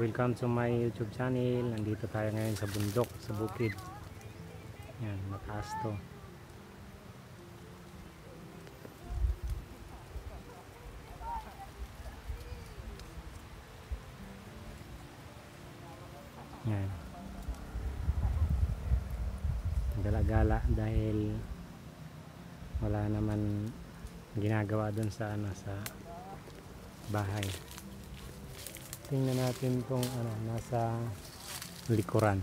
Welcome to my YouTube channel. Nandito tayo ngayon sa bundok, sa bukid. Yan, mataas to. Yan. Gala-gala dahil wala naman ginagawa doon sa ano sa bahay. Tingnan natin tong ano nasa likuran.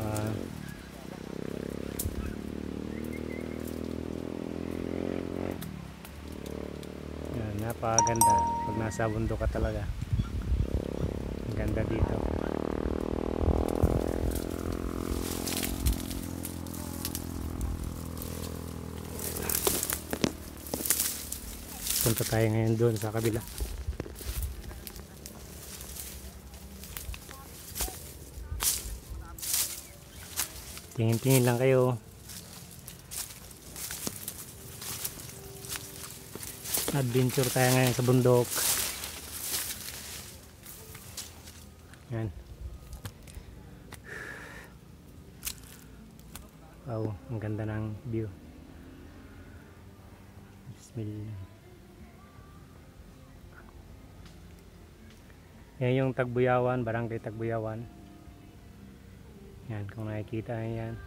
Ah, yan, napakaganda pag nasa bundok ka talaga. Ang ganda dito. Punta tayo ngayon doon sa kabila. Tingin-tingin lang kayo. Adventure tayo ngayon sa bundok. Yan. Wow, ang ganda ng view. Bismillah. Yan yung Tagbuyawan, barangay Tagbuyawan. Yan, kung nakikita yan.